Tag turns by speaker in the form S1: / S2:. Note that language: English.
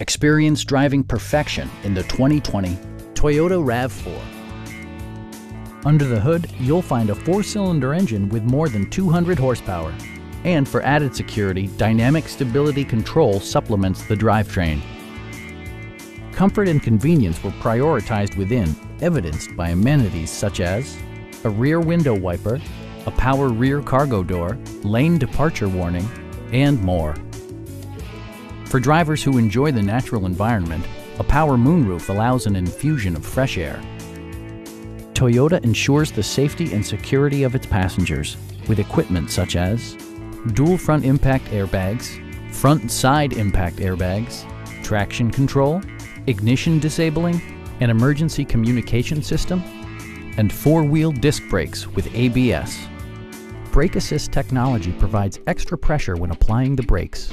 S1: Experience driving perfection in the 2020 Toyota RAV4. Under the hood, you'll find a four-cylinder engine with more than 200 horsepower. And for added security, Dynamic Stability Control supplements the drivetrain. Comfort and convenience were prioritized within, evidenced by amenities such as a rear window wiper, a power rear cargo door, lane departure warning, and more. For drivers who enjoy the natural environment, a power moonroof allows an infusion of fresh air. Toyota ensures the safety and security of its passengers with equipment such as dual front impact airbags, front side impact airbags, traction control, ignition disabling, an emergency communication system, and four-wheel disc brakes with ABS. Brake Assist technology provides extra pressure when applying the brakes.